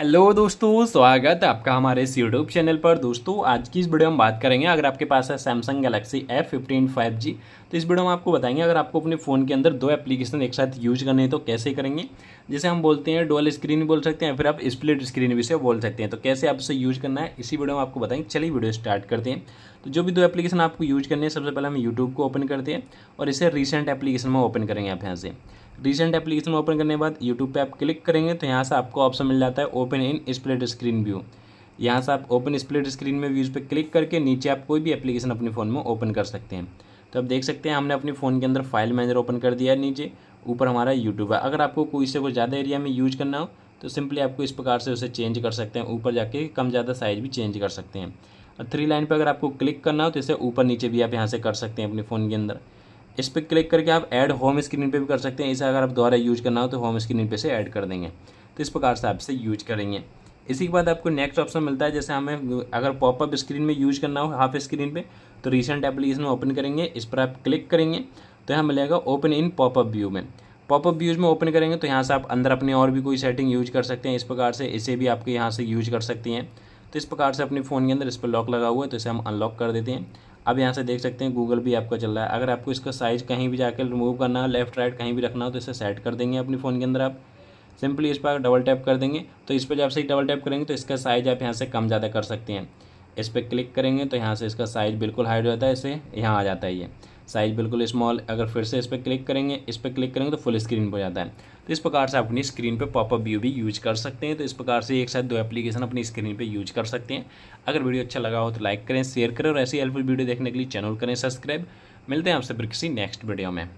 Hello दोस्तों, स्वागत है आपका हमारे इस यूट्यूब चैनल पर। दोस्तों, आज की इस वीडियो में बात करेंगे, अगर आपके पास है Samsung Galaxy F fifteen five G तो इस वीडियो में आपको बताएँगे, अगर आपको अपने फ़ोन के अंदर दो एप्लीकेशन एक साथ यूज़ करने हैं तो कैसे करेंगे? जैसे हम बोलते हैं डुअल स्क्रीन बोल सकते हैं फिर आप स्प्लिट स्क्रीन भी से बोल सकते हैं। तो कैसे आप इसे यूज़ करना है, इसी वीडियो में आपको बताएँगे। चलिए वीडियो स्टार्ट करते हैं। तो जो भी दो एप्लीकेशन आपको यूज़ करनी है, सबसे पहले हम यूट्यूब को ओपन करते हैं और इसे रिसेंट एप्लीकेशन में ओपन करेंगे आप यहाँ से। रिसेंट एप्लीकेशन ओपन करने के बाद यूट्यूब पे आप क्लिक करेंगे तो यहाँ से आपको ऑप्शन मिल जाता है open in split screen view यहाँ से आप ओपन स्प्लिट स्क्रीन में व्यूज़ पे क्लिक करके नीचे आप कोई भी एप्लीकेशन अपने फ़ोन में ओपन कर सकते हैं। तो आप देख सकते हैं हमने अपने फ़ोन के अंदर फ़ाइल मैनेजर ओपन कर दिया है नीचे, ऊपर हमारा यूट्यूब है। अगर आपको कोई से कोई ज़्यादा एरिया में यूज़ करना हो तो सिंपली आपको इस प्रकार से उसे चेंज कर सकते हैं। ऊपर जाके कम ज़्यादा साइज़ भी चेंज कर सकते हैं। और थ्री लाइन पर अगर आपको क्लिक करना हो तो इसे ऊपर नीचे भी आप यहाँ से कर सकते हैं अपने फ़ोन के अंदर। इस पर क्लिक करके आप ऐड होम स्क्रीन पे भी कर सकते हैं। इसे अगर आप दोबारा यूज़ करना हो तो होम स्क्रीन पे से ऐड कर देंगे। तो इस प्रकार से आप इसे यूज़ करेंगे। इसी के बाद आपको नेक्स्ट ऑप्शन मिलता है, जैसे हमें अगर पॉपअप स्क्रीन में यूज़ करना हो हाफ़ स्क्रीन पे तो रिसेंट एप्लीकेशन ओपन करेंगे, इस पर आप क्लिक करेंगे तो यहाँ मिलेगा ओपन इन पॉपअप व्यू में। पॉपअप व्यूज़ में ओपन करेंगे तो यहाँ से आप अंदर अपनी और भी कोई सेटिंग यूज़ कर सकते हैं, इस प्रकार से इसे भी आपके यहाँ से यूज़ कर सकती हैं। तो इस प्रकार से अपने फ़ोन के अंदर इस पर लॉक लगा हुआ है तो इसे हम अनलॉक कर देते हैं। अब यहाँ से देख सकते हैं गूगल भी आपका चल रहा है। अगर आपको इसका साइज़ कहीं भी जाकर रिमूव करना हो लेफ़्ट राइट कहीं भी रखना हो तो इसे सेट कर देंगे अपने फ़ोन के अंदर आप। सिंपली इस पर डबल टैप कर देंगे। तो इस पर जब से डबल टैप करेंगे तो इसका साइज़ आप यहाँ से कम ज़्यादा कर सकते हैं। इस पर क्लिक करेंगे तो यहाँ से इसका साइज़ बिल्कुल हाइड हो जाता है, इसे यहाँ आ जाता है ये। साइज़ बिल्कुल स्मॉल, अगर फिर से इस पर क्लिक करेंगे, इस पर क्लिक करेंगे तो फुल स्क्रीन हो जाता है। तो इस प्रकार से आप अपनी स्क्रीन पे पॉपअप व्यू भी यूज़ कर सकते हैं। तो इस प्रकार से एक साथ दो एप्लीकेशन अपनी स्क्रीन पे यूज़ कर सकते हैं। अगर वीडियो अच्छा लगा हो तो लाइक करें, शेयर करें, और ऐसी हेल्पफुल वीडियो देखने के लिए चैनल करें, सब्सक्राइब। मिलते हैं आपसे फिर किसी नेक्स्ट वीडियो में।